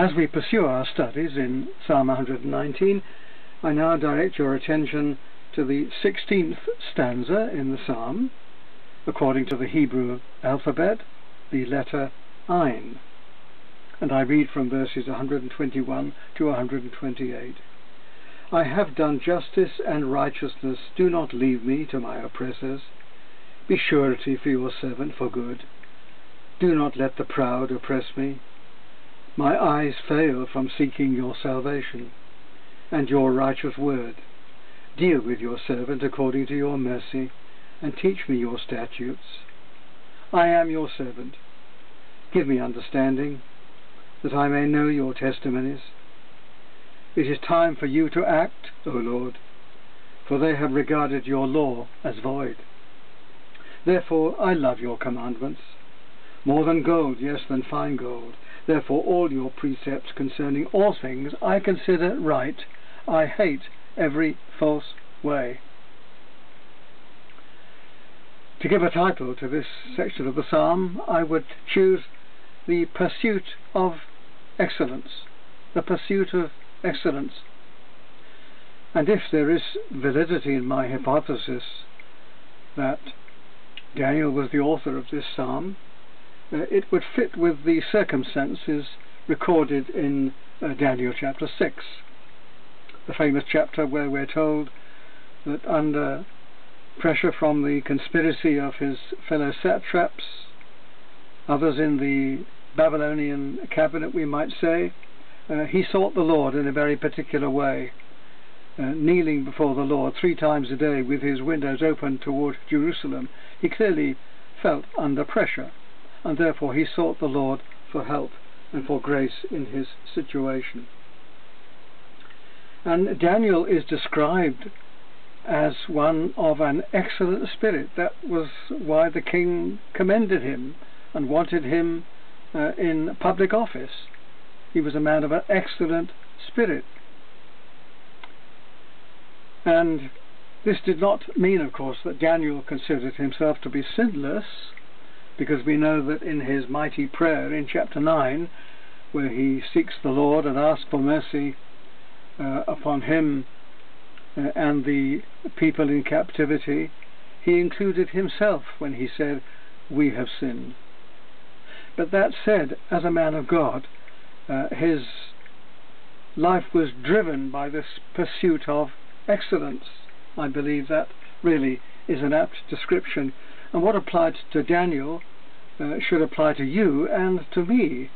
As we pursue our studies in Psalm 119, I now direct your attention to the 16th stanza in the psalm, according to the Hebrew alphabet, the letter Ayin. And I read from verses 121 to 128. I have done justice and righteousness. Do not leave me to my oppressors. Be surety for your servant for good. Do not let the proud oppress me. My eyes fail from seeking your salvation and your righteous word. Deal with your servant according to your mercy, and teach me your statutes. I am your servant. Give me understanding, that I may know your testimonies. It is time for you to act, O Lord, for they have regarded your law as void. Therefore I love your commandments, more than gold, yes, than fine gold. Therefore all your precepts concerning all things I consider right. I hate every false way. To give a title to this section of the psalm, I would choose the pursuit of excellence. The pursuit of excellence. And if there is validity in my hypothesis that Daniel was the author of this psalm, uh, it would fit with the circumstances recorded in uh, Daniel chapter 6, the famous chapter where we're told that under pressure from the conspiracy of his fellow satraps, others in the Babylonian cabinet, we might say, uh, he sought the Lord in a very particular way, uh, kneeling before the Lord three times a day with his windows open toward Jerusalem. He clearly felt under pressure and therefore he sought the Lord for help and for grace in his situation. And Daniel is described as one of an excellent spirit. That was why the king commended him and wanted him uh, in public office. He was a man of an excellent spirit. And this did not mean, of course, that Daniel considered himself to be sinless because we know that in his mighty prayer in chapter 9, where he seeks the Lord and asks for mercy uh, upon him uh, and the people in captivity, he included himself when he said, We have sinned. But that said, as a man of God, uh, his life was driven by this pursuit of excellence. I believe that really is an apt description. And what applied to Daniel uh, should apply to you and to me.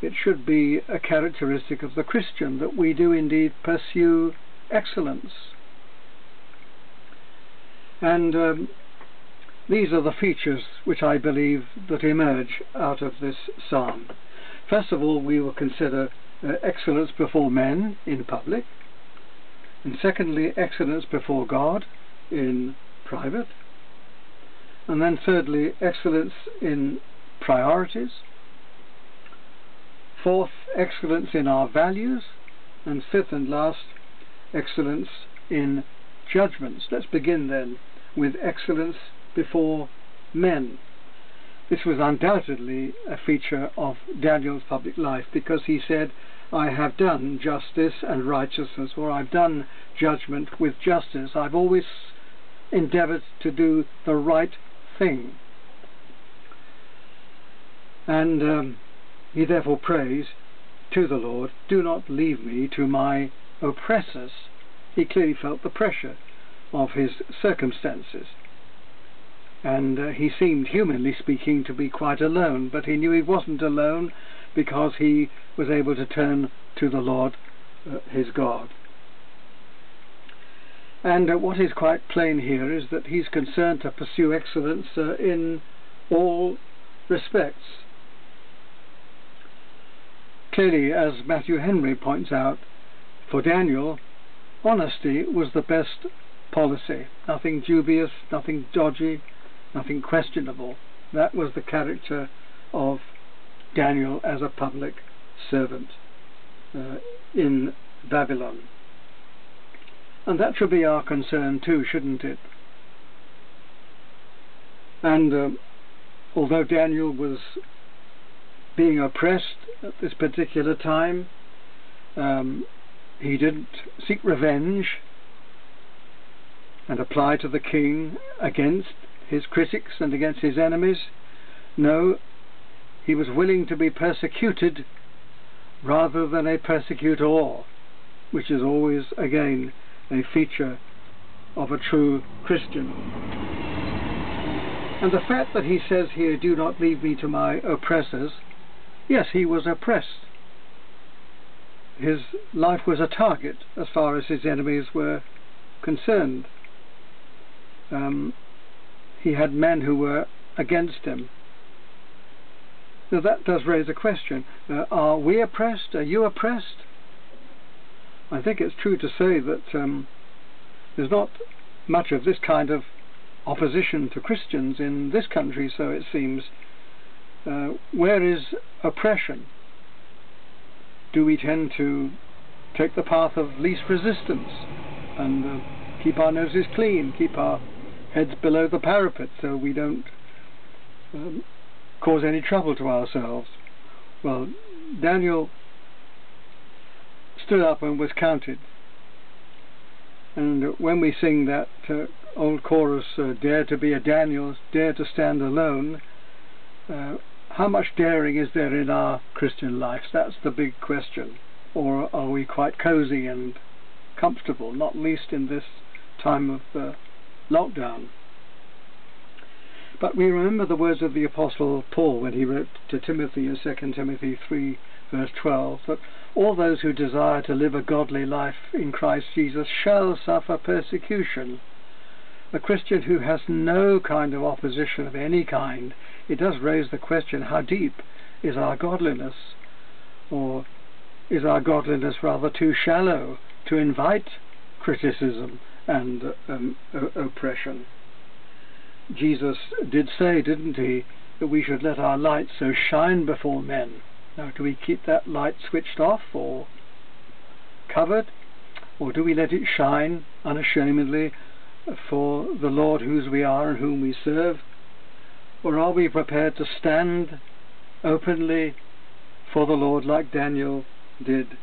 It should be a characteristic of the Christian that we do indeed pursue excellence. And um, these are the features which I believe that emerge out of this psalm. First of all, we will consider uh, excellence before men in public, and secondly, excellence before God in private, and then thirdly, excellence in priorities. Fourth, excellence in our values. And fifth and last, excellence in judgments. Let's begin then with excellence before men. This was undoubtedly a feature of Daniel's public life because he said, I have done justice and righteousness, or I've done judgment with justice. I've always endeavored to do the right thing. And um, he therefore prays to the Lord, Do not leave me to my oppressors. He clearly felt the pressure of his circumstances. And uh, he seemed, humanly speaking, to be quite alone, but he knew he wasn't alone because he was able to turn to the Lord, uh, his God. And uh, what is quite plain here is that he's concerned to pursue excellence uh, in all respects. Clearly, as Matthew Henry points out, for Daniel, honesty was the best policy. Nothing dubious, nothing dodgy, nothing questionable. That was the character of Daniel as a public servant uh, in Babylon. And that should be our concern too, shouldn't it? And um, although Daniel was being oppressed at this particular time. Um, he didn't seek revenge and apply to the king against his critics and against his enemies. No, he was willing to be persecuted rather than a persecutor, which is always, again, a feature of a true Christian. And the fact that he says here, do not leave me to my oppressors, yes, he was oppressed. His life was a target as far as his enemies were concerned. Um, he had men who were against him. Now that does raise a question. Uh, are we oppressed? Are you oppressed? I think it's true to say that um, there's not much of this kind of opposition to Christians in this country, so it seems. Uh, where is oppression? Do we tend to take the path of least resistance and uh, keep our noses clean, keep our heads below the parapet so we don't um, cause any trouble to ourselves? Well, Daniel stood up and was counted. And when we sing that uh, old chorus, uh, Dare to be a Daniel, Dare to stand alone, uh, how much daring is there in our Christian lives? That's the big question. Or are we quite cozy and comfortable, not least in this time of uh, lockdown? But we remember the words of the Apostle Paul when he wrote to Timothy in 2 Timothy 3 verse 12 that all those who desire to live a godly life in Christ Jesus shall suffer persecution. A Christian who has no kind of opposition of any kind, it does raise the question how deep is our godliness? Or is our godliness rather too shallow to invite criticism and um, oppression? Jesus did say, didn't he, that we should let our light so shine before men now, do we keep that light switched off or covered? Or do we let it shine unashamedly for the Lord whose we are and whom we serve? Or are we prepared to stand openly for the Lord like Daniel did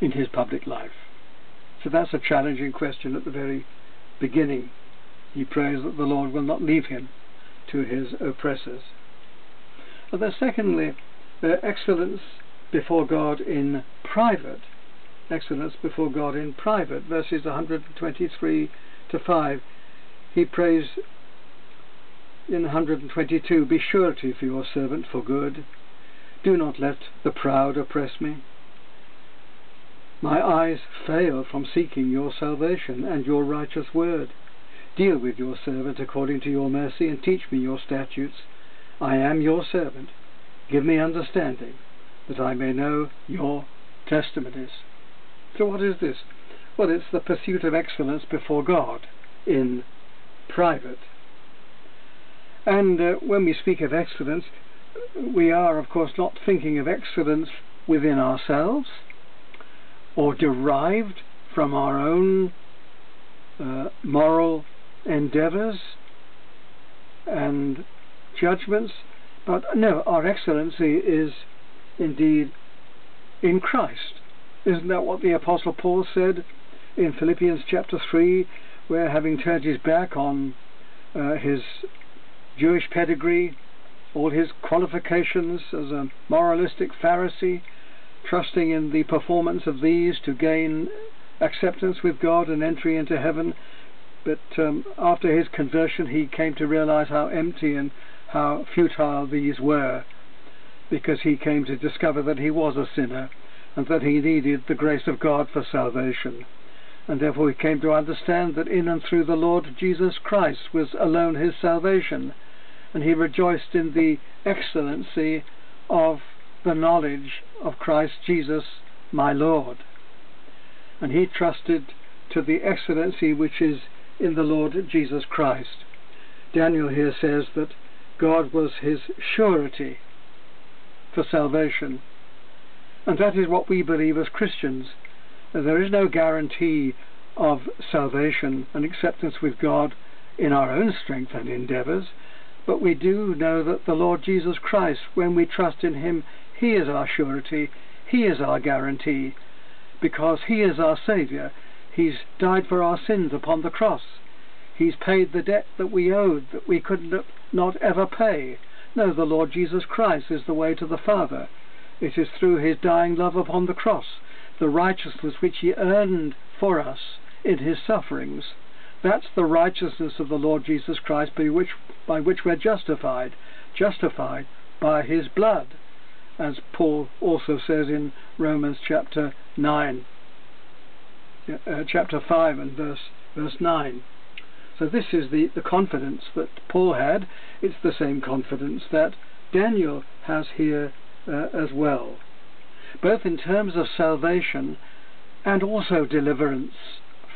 in his public life? So that's a challenging question at the very beginning. He prays that the Lord will not leave him to his oppressors. And then secondly, uh, excellence before God in private. Excellence before God in private. Verses 123 to 5. He prays in 122 Be surety for your servant for good. Do not let the proud oppress me. My eyes fail from seeking your salvation and your righteous word. Deal with your servant according to your mercy and teach me your statutes. I am your servant. Give me understanding, that I may know your testimonies. So what is this? Well, it's the pursuit of excellence before God in private. And uh, when we speak of excellence, we are, of course, not thinking of excellence within ourselves or derived from our own uh, moral endeavors and judgments, but no, our excellency is indeed in Christ. Isn't that what the Apostle Paul said in Philippians chapter 3, where having turned his back on uh, his Jewish pedigree, all his qualifications as a moralistic Pharisee, trusting in the performance of these to gain acceptance with God and entry into heaven, but um, after his conversion he came to realize how empty and how futile these were, because he came to discover that he was a sinner and that he needed the grace of God for salvation. And therefore he came to understand that in and through the Lord Jesus Christ was alone his salvation, and he rejoiced in the excellency of the knowledge of Christ Jesus my Lord. And he trusted to the excellency which is in the Lord Jesus Christ. Daniel here says that God was his surety for salvation. And that is what we believe as Christians. There is no guarantee of salvation and acceptance with God in our own strength and endeavors, but we do know that the Lord Jesus Christ, when we trust in him, he is our surety, he is our guarantee, because he is our Saviour. He's died for our sins upon the cross. He's paid the debt that we owed, that we could not ever pay. No, the Lord Jesus Christ is the way to the Father. It is through his dying love upon the cross, the righteousness which he earned for us in his sufferings. That's the righteousness of the Lord Jesus Christ by which, by which we're justified, justified by his blood, as Paul also says in Romans chapter 9, uh, chapter 5 and verse, verse 9. So this is the, the confidence that Paul had. It's the same confidence that Daniel has here uh, as well, both in terms of salvation and also deliverance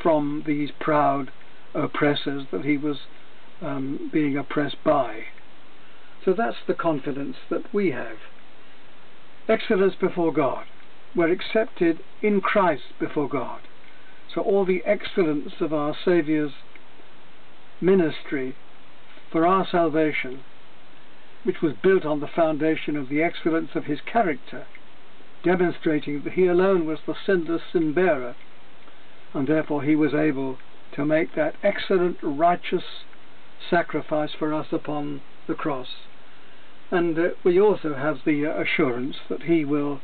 from these proud oppressors that he was um, being oppressed by. So that's the confidence that we have. Excellence before God. We're accepted in Christ before God. So all the excellence of our Saviour's ministry for our salvation, which was built on the foundation of the excellence of his character, demonstrating that he alone was the sinless sin bearer, and therefore he was able to make that excellent righteous sacrifice for us upon the cross. And uh, we also have the uh, assurance that he will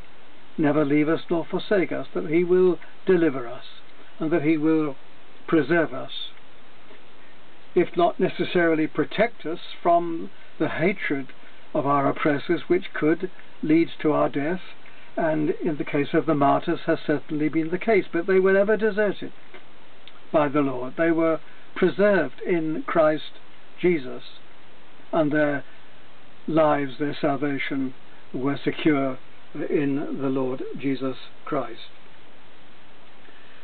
never leave us nor forsake us, that he will deliver us, and that he will preserve us if not necessarily protect us from the hatred of our oppressors, which could lead to our death, and in the case of the martyrs has certainly been the case, but they were never deserted by the Lord. They were preserved in Christ Jesus, and their lives, their salvation, were secure in the Lord Jesus Christ.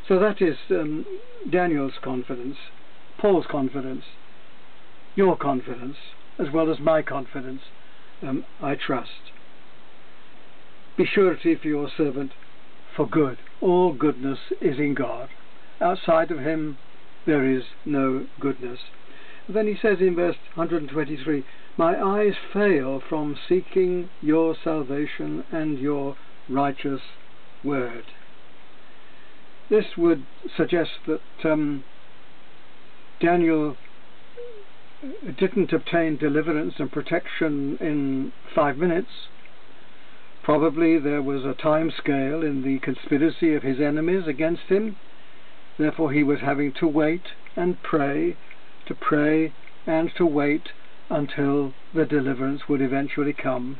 So that is um, Daniel's confidence. Paul's confidence, your confidence, as well as my confidence, um, I trust. Be surety for your servant for good. All goodness is in God. Outside of him there is no goodness. then he says in verse 123, My eyes fail from seeking your salvation and your righteous word. This would suggest that um, Daniel didn't obtain deliverance and protection in five minutes. Probably there was a time scale in the conspiracy of his enemies against him. Therefore he was having to wait and pray, to pray and to wait until the deliverance would eventually come.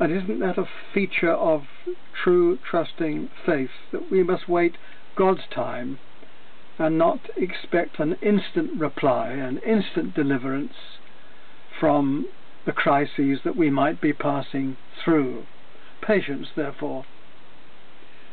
And isn't that a feature of true trusting faith, that we must wait God's time and not expect an instant reply, an instant deliverance from the crises that we might be passing through. Patience, therefore.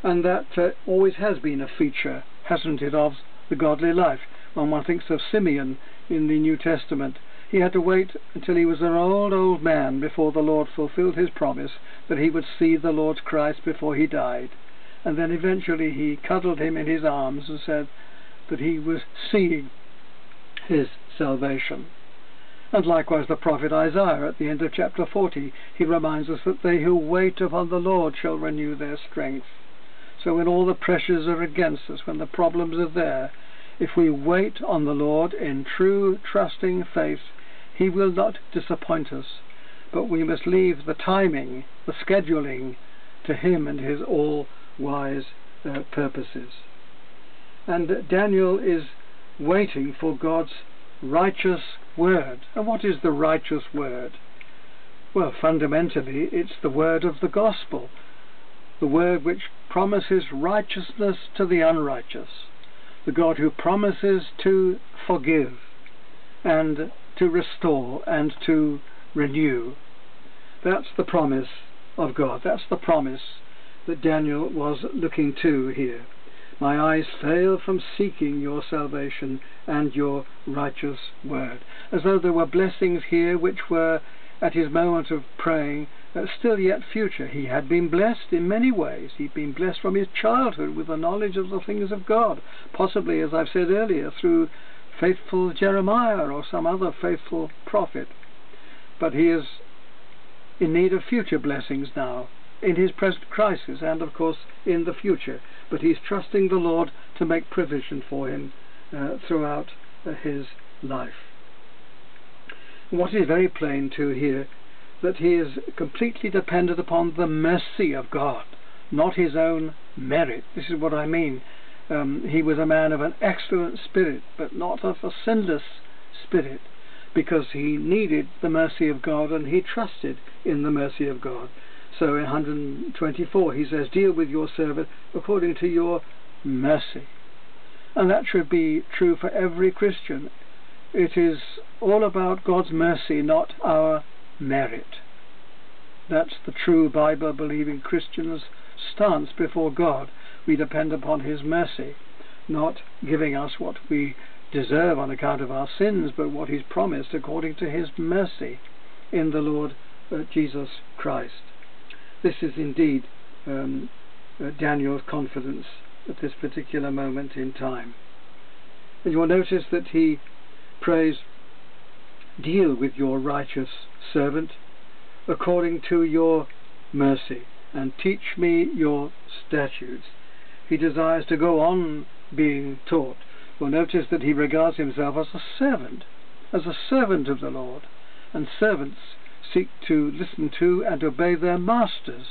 And that uh, always has been a feature, hasn't it, of the godly life. When one thinks of Simeon in the New Testament, he had to wait until he was an old, old man before the Lord fulfilled his promise that he would see the Lord Christ before he died. And then eventually he cuddled him in his arms and said, that he was seeing his salvation. And likewise the prophet Isaiah at the end of chapter 40, he reminds us that they who wait upon the Lord shall renew their strength. So when all the pressures are against us, when the problems are there, if we wait on the Lord in true trusting faith, he will not disappoint us. But we must leave the timing, the scheduling, to him and his all-wise uh, purposes. And Daniel is waiting for God's righteous word. And what is the righteous word? Well, fundamentally, it's the word of the gospel, the word which promises righteousness to the unrighteous, the God who promises to forgive and to restore and to renew. That's the promise of God. That's the promise that Daniel was looking to here. My eyes fail from seeking your salvation and your righteous word. As though there were blessings here which were, at his moment of praying, still yet future. He had been blessed in many ways. He'd been blessed from his childhood with the knowledge of the things of God, possibly, as I've said earlier, through faithful Jeremiah or some other faithful prophet. but he is in need of future blessings now, in his present crisis, and of course in the future. But he's trusting the Lord to make provision for him uh, throughout uh, his life. What is very plain too here, that he is completely dependent upon the mercy of God, not his own merit. This is what I mean. Um, he was a man of an excellent spirit, but not of a sinless spirit because he needed the mercy of God and he trusted in the mercy of God. So in 124 he says, Deal with your servant according to your mercy. And that should be true for every Christian. It is all about God's mercy, not our merit. That's the true Bible believing Christian's stance before God. We depend upon His mercy, not giving us what we deserve on account of our sins, but what He's promised according to His mercy in the Lord uh, Jesus Christ. This is indeed um, uh, Daniel's confidence at this particular moment in time. And you'll notice that he prays, Deal with your righteous servant according to your mercy, and teach me your statutes. He desires to go on being taught You will notice that he regards himself as a servant, as a servant of the Lord, and servants seek to listen to and obey their masters.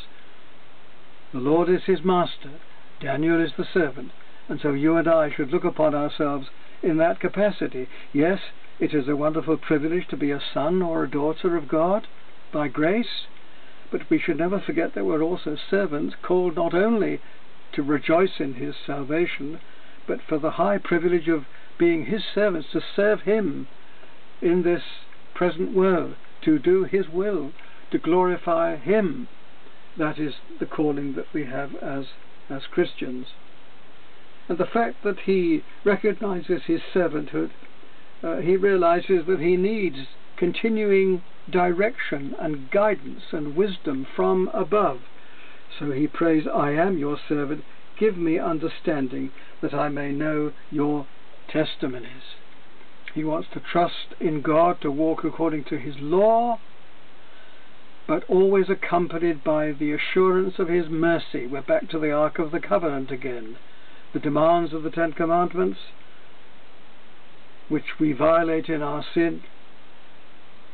The Lord is his master, Daniel is the servant, and so you and I should look upon ourselves in that capacity. Yes, it is a wonderful privilege to be a son or a daughter of God by grace, but we should never forget that we're also servants called not only to rejoice in his salvation, but for the high privilege of being his servants to serve him in this present world, to do his will, to glorify him. That is the calling that we have as, as Christians. And the fact that he recognizes his servanthood, uh, he realizes that he needs continuing direction and guidance and wisdom from above. So he prays, I am your servant, give me understanding that I may know your testimonies. He wants to trust in God to walk according to his law, but always accompanied by the assurance of his mercy. We're back to the Ark of the Covenant again. The demands of the Ten Commandments, which we violate in our sin,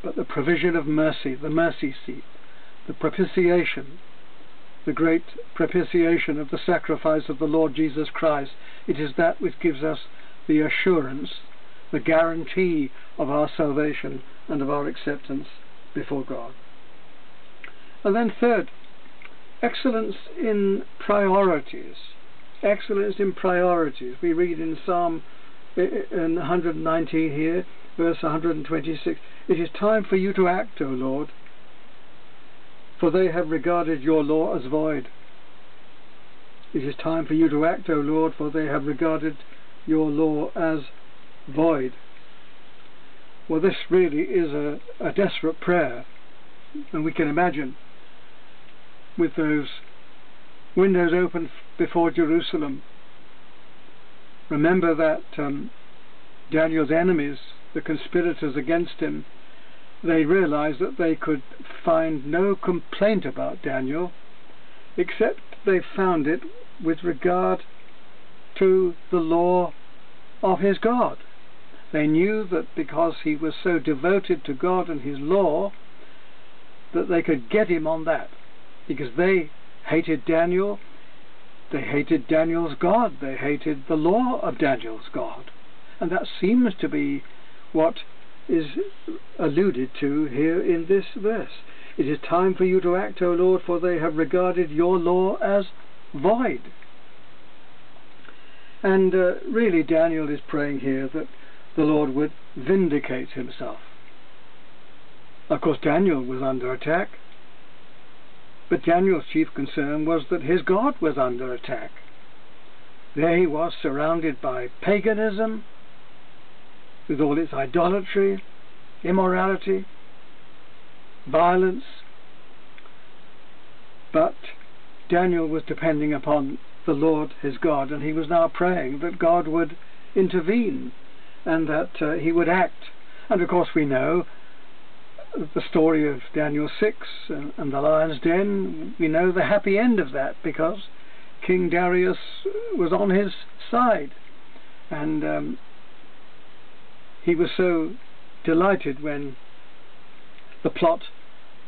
but the provision of mercy, the mercy seat, the propitiation, the great propitiation of the sacrifice of the Lord Jesus Christ. It is that which gives us the assurance, the guarantee of our salvation and of our acceptance before God. And then third, excellence in priorities. Excellence in priorities. We read in Psalm eh, eh, in 119 here, verse 126, It is time for you to act, O Lord for they have regarded your law as void. It is time for you to act, O Lord, for they have regarded your law as void. Well, this really is a, a desperate prayer, and we can imagine with those windows open before Jerusalem. Remember that um, Daniel's enemies, the conspirators against him, they realized that they could find no complaint about Daniel except they found it with regard to the law of his God. They knew that because he was so devoted to God and his law, that they could get him on that. Because they hated Daniel, they hated Daniel's God, they hated the law of Daniel's God. And that seems to be what is alluded to here in this verse. It is time for you to act, O Lord, for they have regarded your law as void. And uh, really, Daniel is praying here that the Lord would vindicate himself. Of course, Daniel was under attack, but Daniel's chief concern was that his God was under attack. There he was surrounded by paganism, with all its idolatry, immorality, violence. But Daniel was depending upon the Lord his God, and he was now praying that God would intervene and that uh, he would act. And of course, we know the story of Daniel 6 and, and the lion's den, we know the happy end of that because King Darius was on his side. And um, he was so delighted when the plot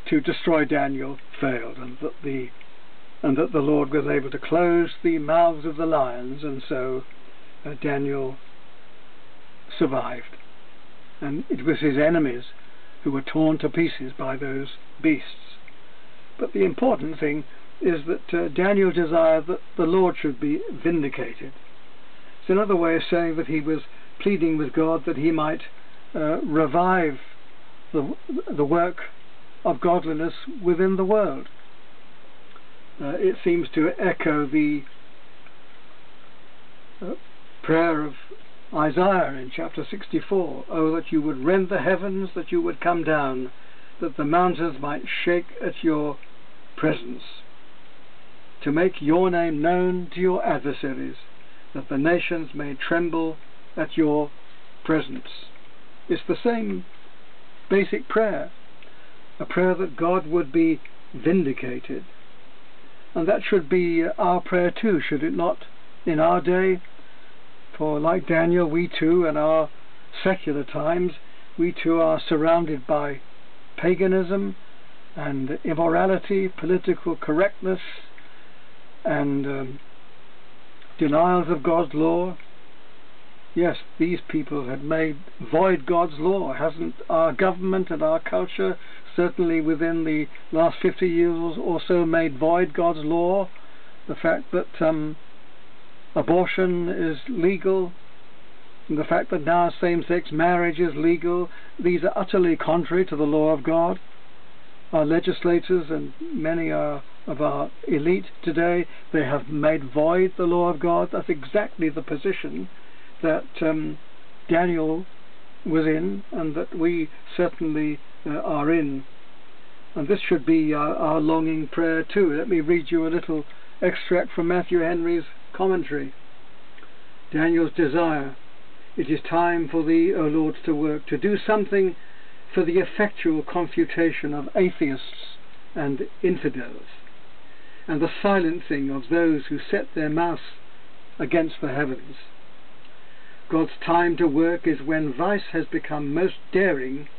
to destroy Daniel failed and that the and that the Lord was able to close the mouths of the lions and so uh, Daniel survived. And it was his enemies who were torn to pieces by those beasts. But the important thing is that uh, Daniel desired that the Lord should be vindicated. It's another way of saying that he was pleading with God that he might uh, revive the, the work of godliness within the world. Uh, it seems to echo the uh, prayer of Isaiah in chapter 64 Oh, that you would rend the heavens, that you would come down, that the mountains might shake at your presence, to make your name known to your adversaries, that the nations may tremble at your presence. It's the same basic prayer, a prayer that God would be vindicated. And that should be our prayer too, should it not, in our day? For like Daniel, we too, in our secular times, we too are surrounded by paganism and immorality, political correctness, and um, denials of God's law, yes, these people had made void God's law. Hasn't our government and our culture, certainly within the last 50 years or so, made void God's law? The fact that um, abortion is legal, the fact that now same-sex marriage is legal, these are utterly contrary to the law of God. Our legislators and many are of our elite today, they have made void the law of God. That's exactly the position that um, Daniel was in and that we certainly uh, are in. And this should be our, our longing prayer too. Let me read you a little extract from Matthew Henry's commentary. Daniel's desire. It is time for thee, O Lord, to work, to do something for the effectual confutation of atheists and infidels, and the silencing of those who set their mouths against the heavens. God's time to work is when vice has become most daring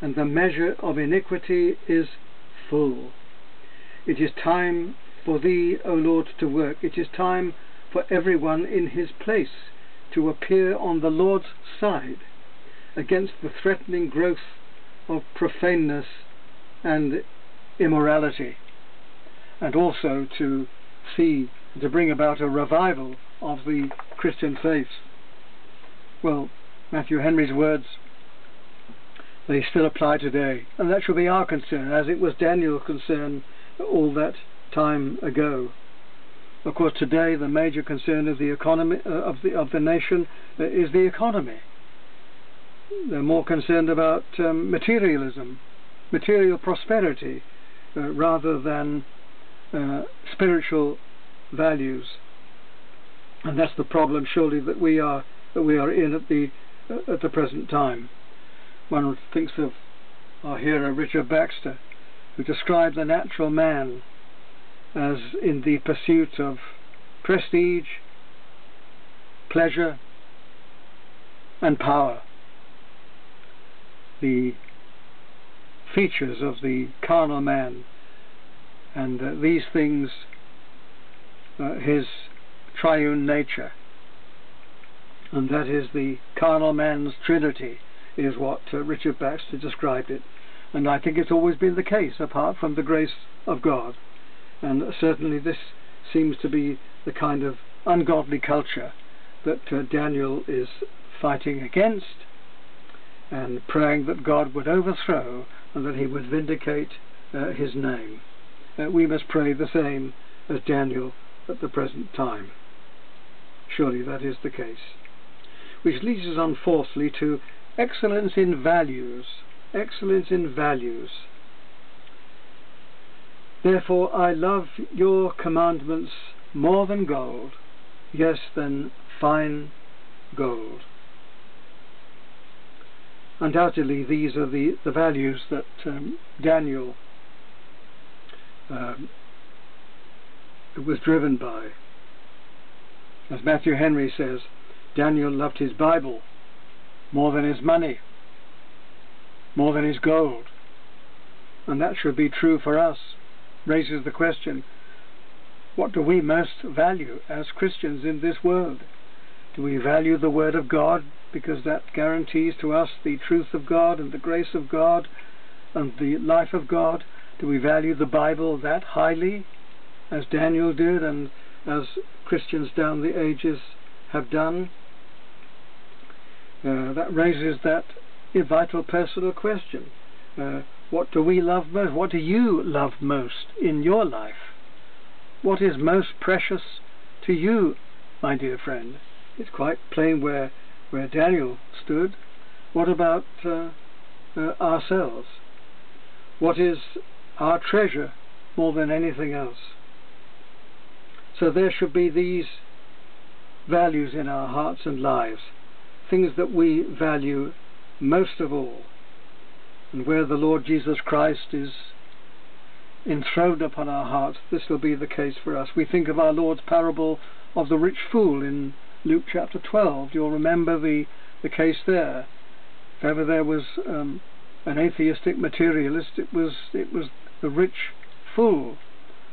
and the measure of iniquity is full. It is time for thee, O Lord, to work. It is time for everyone in his place to appear on the Lord's side against the threatening growth of profaneness and immorality, and also to see, to bring about a revival of the Christian faith. Well, Matthew Henry's words, they still apply today. And that should be our concern, as it was Daniel's concern all that time ago. Of course, today the major concern of the economy uh, of the of the nation uh, is the economy. They're more concerned about um, materialism, material prosperity, uh, rather than uh, spiritual values. And that's the problem, surely, that we are that we are in at the uh, at the present time. One thinks of our hero Richard Baxter, who described the natural man as in the pursuit of prestige, pleasure, and power. The features of the carnal man, and uh, these things, uh, his triune nature and that is the carnal man's trinity, is what uh, Richard Baxter described it. And I think it's always been the case, apart from the grace of God. And certainly this seems to be the kind of ungodly culture that uh, Daniel is fighting against and praying that God would overthrow and that he would vindicate uh, his name. Uh, we must pray the same as Daniel at the present time. Surely that is the case which leads us on fourthly to excellence in values. Excellence in values. Therefore I love your commandments more than gold, yes, than fine gold. undoubtedly these are the, the values that um, Daniel um, was driven by. As Matthew Henry says, Daniel loved his Bible more than his money, more than his gold. And that should be true for us. Raises the question, what do we most value as Christians in this world? Do we value the Word of God because that guarantees to us the truth of God and the grace of God and the life of God? Do we value the Bible that highly as Daniel did and as Christians down the ages have done? Uh, that raises that vital personal question. Uh, what do we love most? What do you love most in your life? What is most precious to you, my dear friend? It's quite plain where, where Daniel stood. What about uh, uh ourselves? What is our treasure more than anything else? So there should be these values in our hearts and lives, things that we value most of all, and where the Lord Jesus Christ is enthroned upon our hearts, this will be the case for us. We think of our Lord's parable of the rich fool in Luke chapter 12. You'll remember the, the case there. If ever there was um, an atheistic materialist, it was, it was the rich fool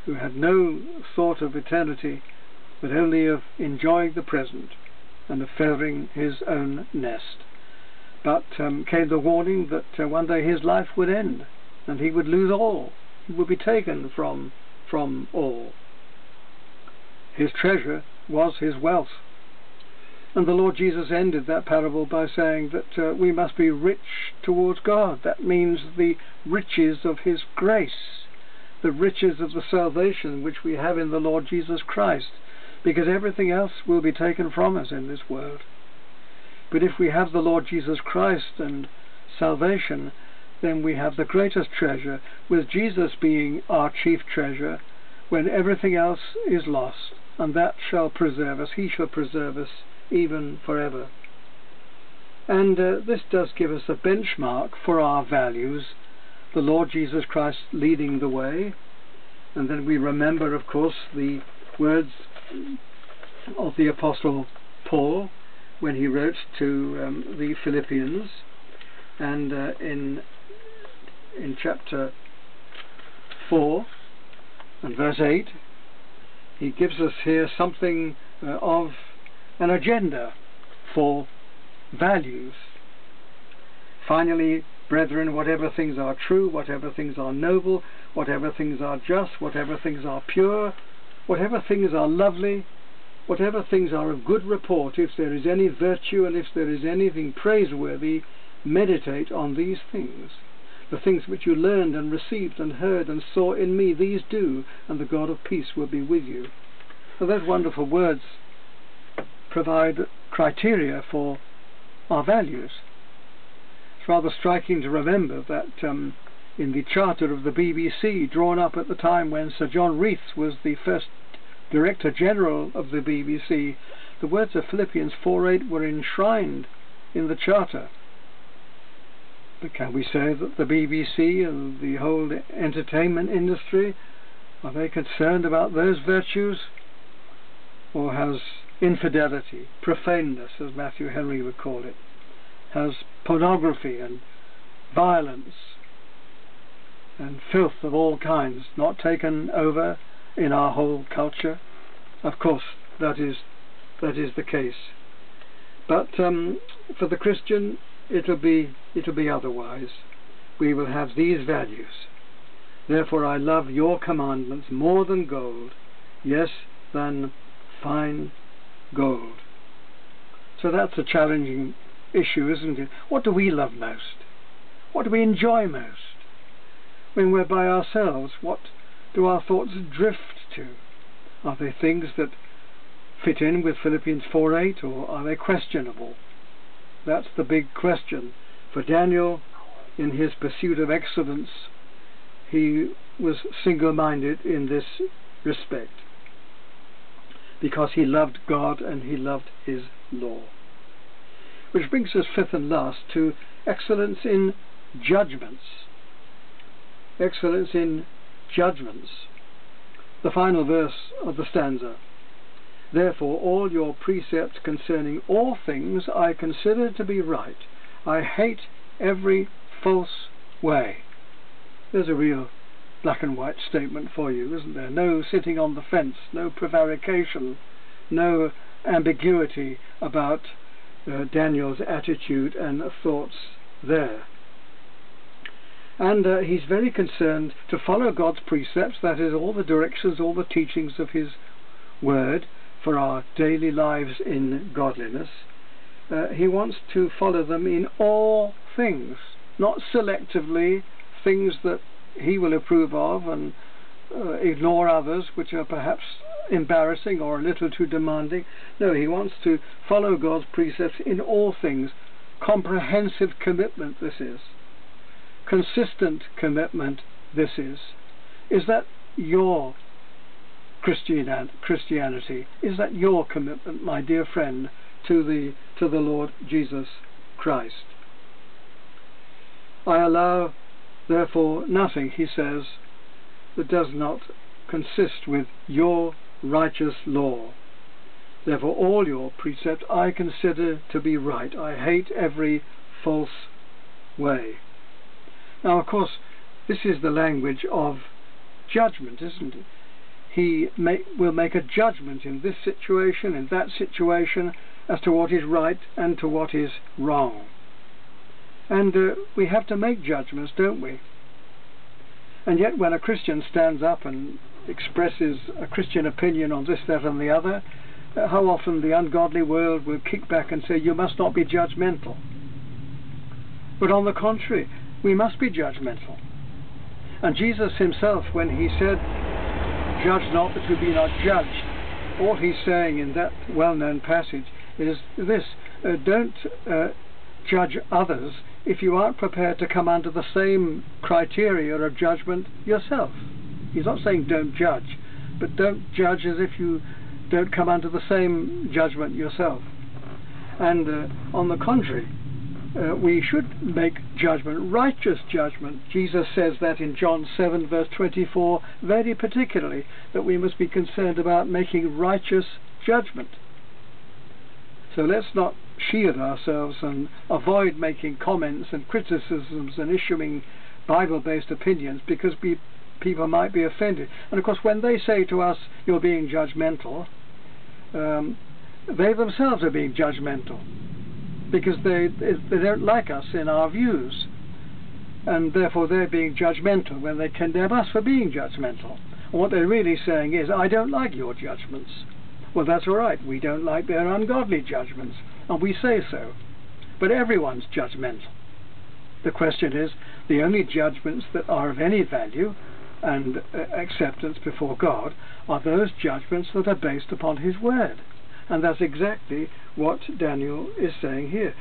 who had no thought of eternity, but only of enjoying the present and of feathering his own nest. But um, came the warning that uh, one day his life would end and he would lose all. He would be taken from, from all. His treasure was his wealth. And the Lord Jesus ended that parable by saying that uh, we must be rich towards God. That means the riches of His grace the riches of the salvation which we have in the Lord Jesus Christ, because everything else will be taken from us in this world. But if we have the Lord Jesus Christ and salvation, then we have the greatest treasure, with Jesus being our chief treasure, when everything else is lost, and that shall preserve us. He shall preserve us even forever. And uh, this does give us a benchmark for our values the Lord Jesus Christ leading the way. And then we remember, of course, the words of the Apostle Paul when he wrote to um, the Philippians. And uh, in, in chapter 4 and verse 8, he gives us here something uh, of an agenda for values. Finally, Brethren, whatever things are true, whatever things are noble, whatever things are just, whatever things are pure, whatever things are lovely, whatever things are of good report, if there is any virtue and if there is anything praiseworthy, meditate on these things. The things which you learned and received and heard and saw in me, these do, and the God of peace will be with you. So those wonderful words provide criteria for our values. It's rather striking to remember that um, in the charter of the BBC, drawn up at the time when Sir John Reith was the first Director General of the BBC, the words of Philippians 4.8 were enshrined in the charter. But can we say that the BBC and the whole entertainment industry, are they concerned about those virtues? Or has infidelity, profaneness, as Matthew Henry would call it, has pornography and violence and filth of all kinds not taken over in our whole culture? Of course, that is that is the case. But um, for the Christian, it'll be it'll be otherwise. We will have these values. Therefore, I love your commandments more than gold, yes, than fine gold. So that's a challenging issue, isn't it? What do we love most? What do we enjoy most? When we're by ourselves, what do our thoughts drift to? Are they things that fit in with Philippians 4.8 or are they questionable? That's the big question. For Daniel, in his pursuit of excellence, he was single-minded in this respect because he loved God and he loved his law. Which brings us fifth and last to excellence in judgments. Excellence in judgments. The final verse of the stanza. Therefore all your precepts concerning all things I consider to be right. I hate every false way. There's a real black and white statement for you, isn't there? No sitting on the fence, no prevarication, no ambiguity about uh, Daniel's attitude and thoughts there. And uh, he's very concerned to follow God's precepts, that is, all the directions, all the teachings of his word for our daily lives in godliness. Uh, he wants to follow them in all things, not selectively things that he will approve of and uh, ignore others which are perhaps embarrassing or a little too demanding. No, he wants to follow God's precepts in all things. Comprehensive commitment, this is. Consistent commitment, this is. Is that your Christianity? Is that your commitment, my dear friend, to the, to the Lord Jesus Christ? I allow, therefore, nothing, he says, that does not consist with your righteous law. Therefore all your precepts I consider to be right. I hate every false way. Now of course this is the language of judgment, isn't it? He may, will make a judgment in this situation, in that situation, as to what is right and to what is wrong. And uh, we have to make judgments, don't we? And yet when a Christian stands up and expresses a Christian opinion on this, that and the other, uh, how often the ungodly world will kick back and say, you must not be judgmental. But on the contrary, we must be judgmental. And Jesus himself, when he said, judge not that you be not judged, all he's saying in that well-known passage is this, uh, don't uh, judge others if you aren't prepared to come under the same criteria of judgment yourself. He's not saying don't judge, but don't judge as if you don't come under the same judgment yourself. And uh, on the contrary, uh, we should make judgment, righteous judgment. Jesus says that in John 7 verse 24 very particularly, that we must be concerned about making righteous judgment. So let's not shield ourselves and avoid making comments and criticisms and issuing Bible-based opinions because we, people might be offended. And of course when they say to us, you're being judgmental, um, they themselves are being judgmental because they, they don't like us in our views. And therefore they're being judgmental when they condemn us for being judgmental. And what they're really saying is, I don't like your judgments. Well, that's all right. We don't like their ungodly judgments, and we say so. But everyone's judgmental. The question is, the only judgments that are of any value and uh, acceptance before God are those judgments that are based upon His Word. And that's exactly what Daniel is saying here.